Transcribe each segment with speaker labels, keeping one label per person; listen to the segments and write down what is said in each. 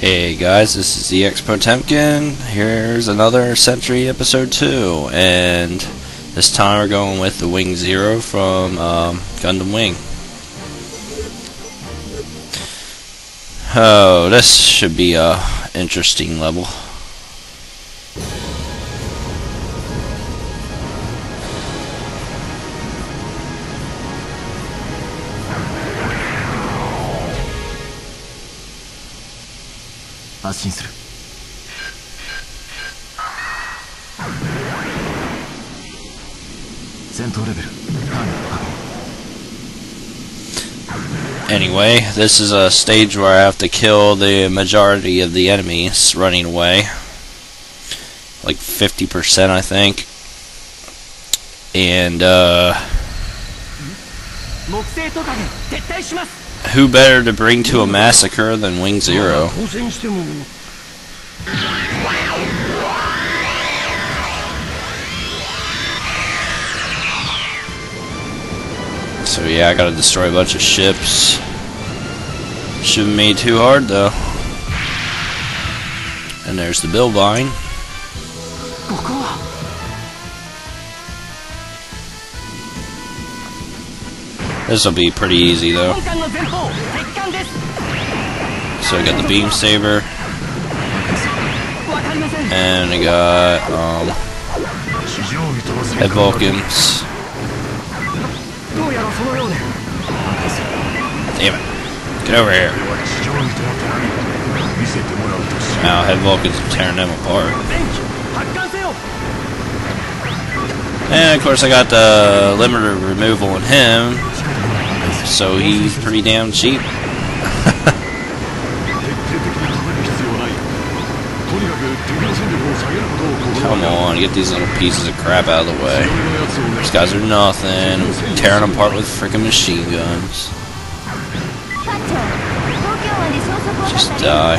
Speaker 1: Hey guys, this is EX Potemkin. Here's another Century episode 2, and this time we're going with the Wing Zero from um, Gundam Wing. Oh, this should be a interesting level. Anyway, this is a stage where I have to kill the majority of the enemies running away. Like 50% I think. And uh who better to bring to a massacre than Wing Zero? So yeah, I gotta destroy a bunch of ships. Shouldn't be too hard though. And there's the Bilbine. This will be pretty easy though. So I got the beam saber. And I got um Head Vulcans. Damn it. Get over here. Now Head Vulcans are tearing them apart. And of course I got the limiter removal in him. So he's pretty damn cheap. Come on, get these little pieces of crap out of the way. These guys are nothing. I'm tearing them apart with freaking machine guns. Just die.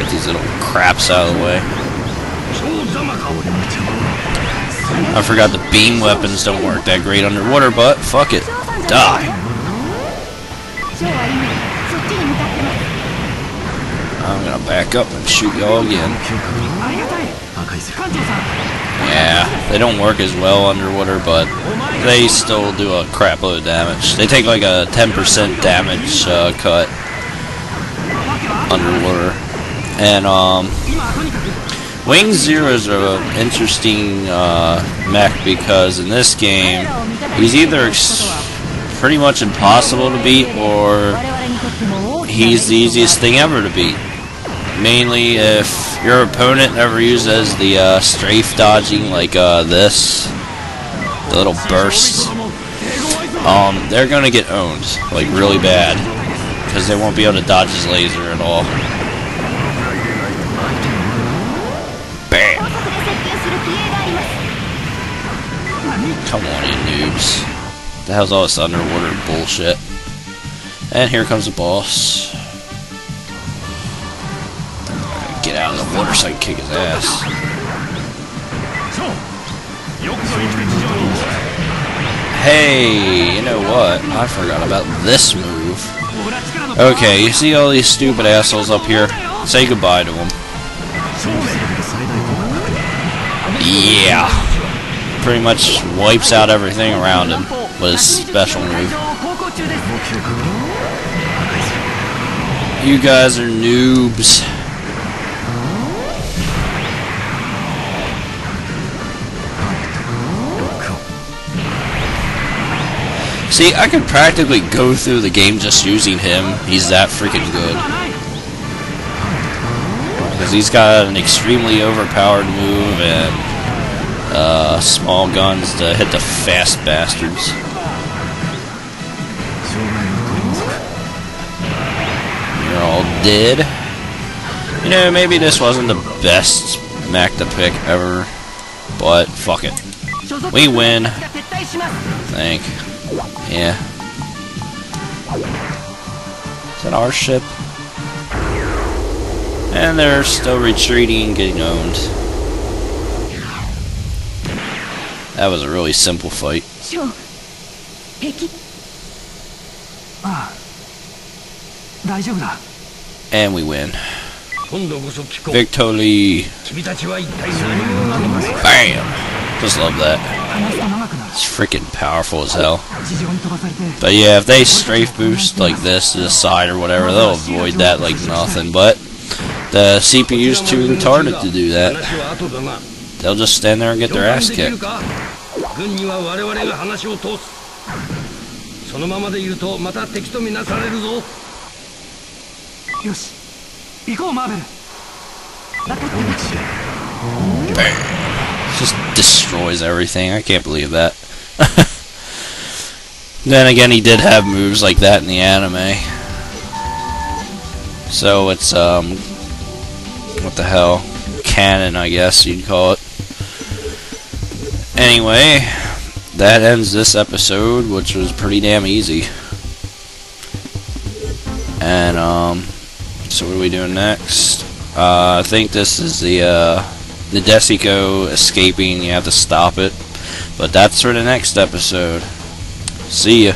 Speaker 1: Get these little craps out of the way. I forgot the beam weapons don't work that great underwater, but fuck it. Die. I'm gonna back up and shoot y'all again. Yeah, they don't work as well underwater, but they still do a crap load of damage. They take like a 10% damage uh, cut underwater. And, um, Wing Zero's are an interesting uh, mech because in this game, he's either pretty much impossible to beat or he's the easiest thing ever to beat mainly if your opponent never uses the uh, strafe dodging like uh, this, the little bursts, um, they're gonna get owned like really bad because they won't be able to dodge his laser at all. Come on, you noobs! The hell's all this underwater bullshit? And here comes the boss. get out of the water so I can kick his ass. Hey, you know what? I forgot about this move. Okay, you see all these stupid assholes up here? Say goodbye to them. Yeah. Pretty much wipes out everything around him with his special move. You guys are noobs. See, I could practically go through the game just using him. He's that freaking good. Because he's got an extremely overpowered move and uh, small guns to hit the fast bastards. You're all dead. You know, maybe this wasn't the best mech to pick ever, but fuck it. We win. Thank. Yeah. Is that our ship? And they're still retreating, getting owned. That was a really simple fight. Ah. And we win. Victory! Bam! Just love that. It's freaking powerful as hell. But yeah, if they strafe boost like this to the side or whatever, they'll avoid that like nothing. But the CPU's too retarded to do that. They'll just stand there and get their ass kicked.
Speaker 2: か軍には我々が話を通すそのままでいるとまた敵とみなされるぞ
Speaker 3: よし行こうマーベルだって
Speaker 1: Just destroys everything. I can't believe that. then again, he did have moves like that in the anime. So it's, um, what the hell? Canon, I guess you'd call it. Anyway, that ends this episode, which was pretty damn easy. And, um, so what are we doing next? Uh, I think this is the, uh, the Nadesico escaping, you have to stop it. But that's for the next episode. See ya.